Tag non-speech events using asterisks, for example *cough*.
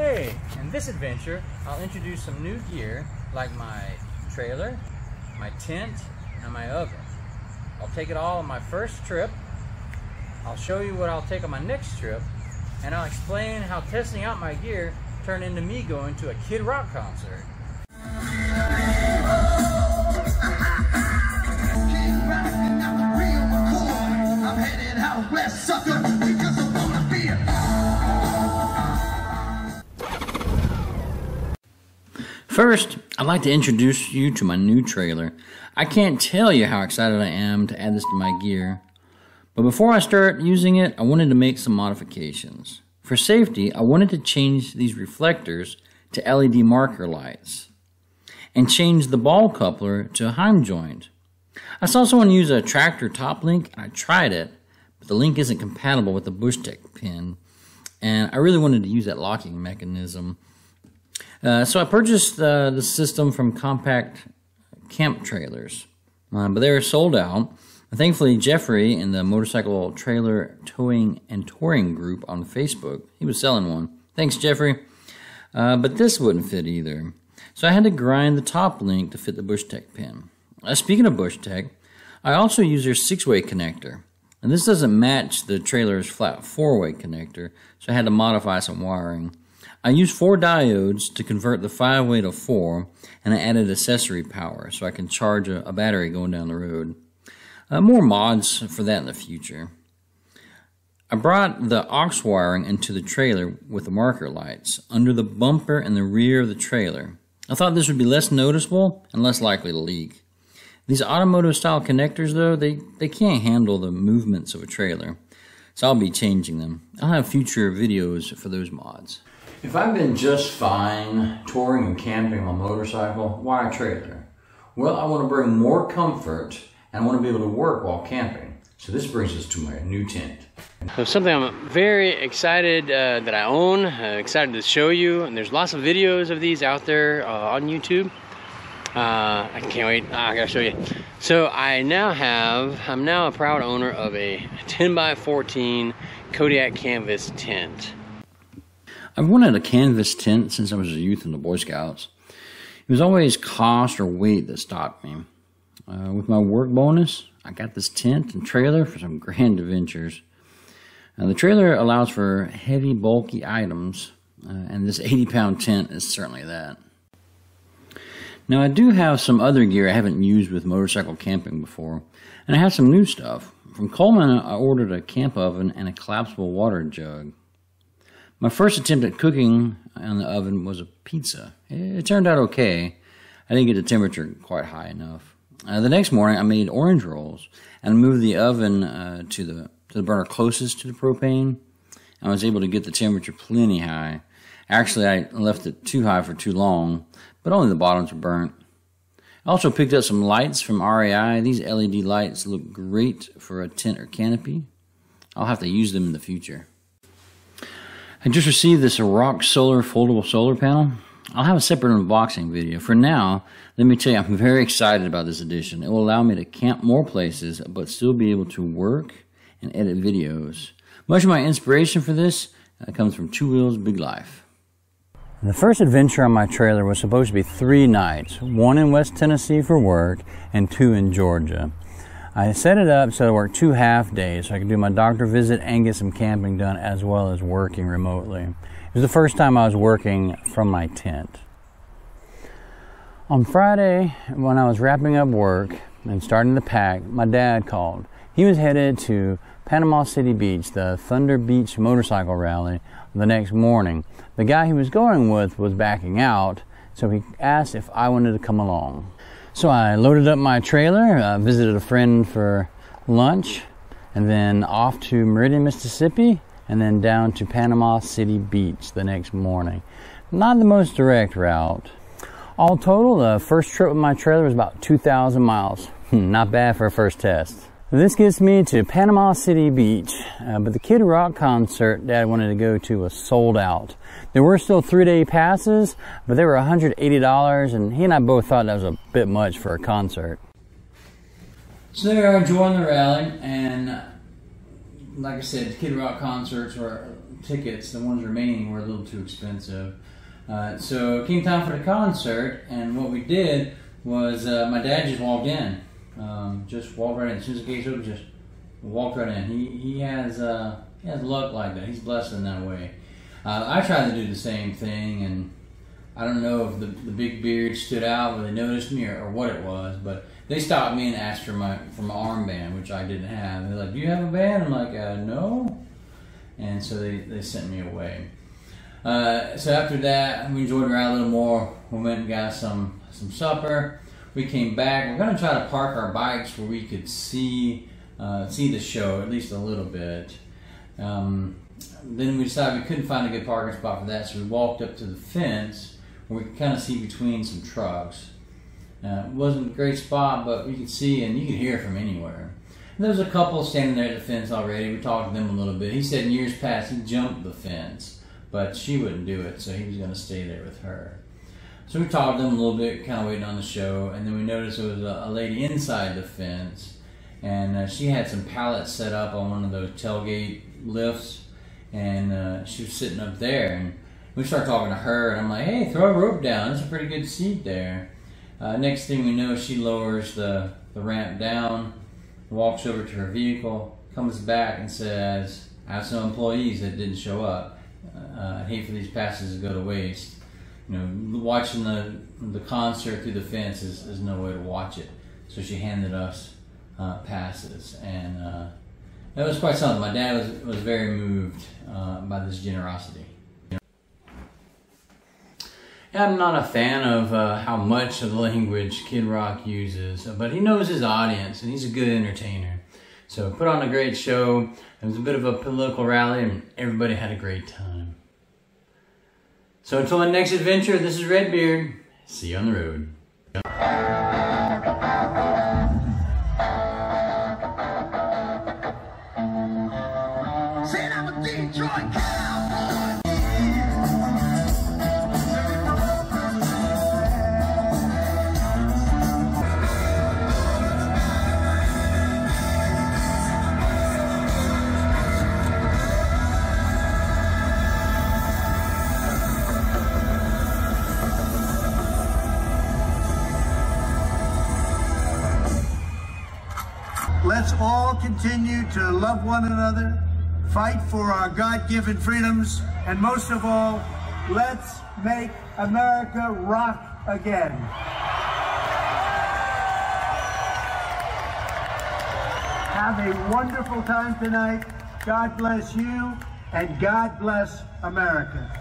Hey, in this adventure, I'll introduce some new gear like my trailer, my tent, and my oven. I'll take it all on my first trip. I'll show you what I'll take on my next trip, and I'll explain how testing out my gear turned into me going to a Kid Rock concert. First, I'd like to introduce you to my new trailer. I can't tell you how excited I am to add this to my gear. But before I start using it, I wanted to make some modifications. For safety, I wanted to change these reflectors to LED marker lights and change the ball coupler to a Heim joint. I saw someone use a tractor top link and I tried it, but the link isn't compatible with the Bushtec pin. And I really wanted to use that locking mechanism uh, so I purchased uh, the system from Compact Camp Trailers, uh, but they were sold out. Thankfully, Jeffrey in the Motorcycle Trailer Towing and Touring group on Facebook, he was selling one. Thanks, Jeffrey. Uh, but this wouldn't fit either. So I had to grind the top link to fit the Bushtec pin. Uh, speaking of Bushtec, I also use their six-way connector. And this doesn't match the trailer's flat four-way connector, so I had to modify some wiring. I used four diodes to convert the 5-way to 4, and I added accessory power so I can charge a, a battery going down the road. Uh, more mods for that in the future. I brought the aux wiring into the trailer with the marker lights under the bumper and the rear of the trailer. I thought this would be less noticeable and less likely to leak. These automotive style connectors though, they, they can't handle the movements of a trailer. So I'll be changing them. I'll have future videos for those mods. If I've been just fine touring and camping on my motorcycle, why a trailer? Well, I want to bring more comfort and I want to be able to work while camping. So this brings us to my new tent. So something I'm very excited uh, that I own, uh, excited to show you, and there's lots of videos of these out there uh, on YouTube. Uh, I can't wait, ah, I gotta show you. So I now have, I'm now a proud owner of a 10 by 14 Kodiak canvas tent. I've wanted a canvas tent since I was a youth in the Boy Scouts. It was always cost or weight that stopped me. Uh, with my work bonus, I got this tent and trailer for some *laughs* grand adventures. Now, the trailer allows for heavy, bulky items, uh, and this *laughs* 80 pound tent is certainly that. Now, I do have some other gear I haven't used with motorcycle camping before, and I have some new stuff. From Coleman, I ordered a camp oven and a collapsible water jug. My first attempt at cooking in the oven was a pizza. It turned out okay. I didn't get the temperature quite high enough. Uh, the next morning, I made orange rolls and moved the oven uh, to the to the burner closest to the propane. I was able to get the temperature plenty high. Actually, I left it too high for too long, but only the bottoms were burnt. I also picked up some lights from REI. These LED lights look great for a tent or canopy. I'll have to use them in the future. I just received this Rock Solar foldable solar panel. I'll have a separate unboxing video. For now, let me tell you, I'm very excited about this addition. It will allow me to camp more places, but still be able to work and edit videos. Much of my inspiration for this uh, comes from Two Wheels Big Life. The first adventure on my trailer was supposed to be three nights, one in West Tennessee for work and two in Georgia. I set it up so I work two half days so I could do my doctor visit and get some camping done as well as working remotely. It was the first time I was working from my tent. On Friday, when I was wrapping up work and starting to pack, my dad called. He was headed to Panama City Beach, the Thunder Beach motorcycle rally, the next morning. The guy he was going with was backing out, so he asked if I wanted to come along. So I loaded up my trailer, uh, visited a friend for lunch, and then off to Meridian, Mississippi, and then down to Panama City Beach the next morning. Not the most direct route. All total, the first trip with my trailer was about 2,000 miles. *laughs* Not bad for a first test. This gets me to Panama City Beach, uh, but the Kid Rock concert Dad wanted to go to was sold out. There were still three day passes, but they were $180, and he and I both thought that was a bit much for a concert. So there I joined the rally, and like I said, Kid Rock concerts were tickets, the ones remaining, were a little too expensive. Uh, so it came time for the concert, and what we did was uh, my dad just walked in, um, just walked right in. As soon as the gates opened, just walked right in. He he has uh, he has luck like that. He's blessed in that way. Uh, I tried to do the same thing, and I don't know if the, the big beard stood out or they noticed me or, or what it was, but they stopped me and asked for my for my armband, which I didn't have. They're like, "Do you have a band?" I'm like, uh, "No," and so they, they sent me away. Uh, so after that, we enjoyed around a little more. We went and got some some supper. We came back. We're gonna try to park our bikes where we could see uh, see the show at least a little bit. Um, then we decided we couldn't find a good parking spot for that, so we walked up to the fence where we could kind of see between some trucks. Uh, it wasn't a great spot, but we could see and you could hear from anywhere. And there was a couple standing there at the fence already. We talked to them a little bit. He said in years past he jumped the fence, but she wouldn't do it, so he was going to stay there with her. So we talked to them a little bit, kind of waiting on the show, and then we noticed there was a, a lady inside the fence, and uh, she had some pallets set up on one of those tailgate lifts, and uh, she was sitting up there, and we started talking to her, and I'm like, "Hey, throw a rope down. It's a pretty good seat there." Uh, next thing we know, she lowers the, the ramp down, walks over to her vehicle, comes back and says, I have some employees that didn't show up. Uh, I hate for these passes to go to waste. Know, watching the, the concert through the fence is, is no way to watch it. So she handed us uh, passes. And uh, that was quite something. My dad was, was very moved uh, by this generosity. I'm not a fan of uh, how much of the language Kid Rock uses, but he knows his audience and he's a good entertainer. So put on a great show. It was a bit of a political rally and everybody had a great time. So until my next adventure, this is Redbeard. See you on the road. Let's all continue to love one another, fight for our God given freedoms, and most of all, let's make America rock again. Have a wonderful time tonight. God bless you, and God bless America.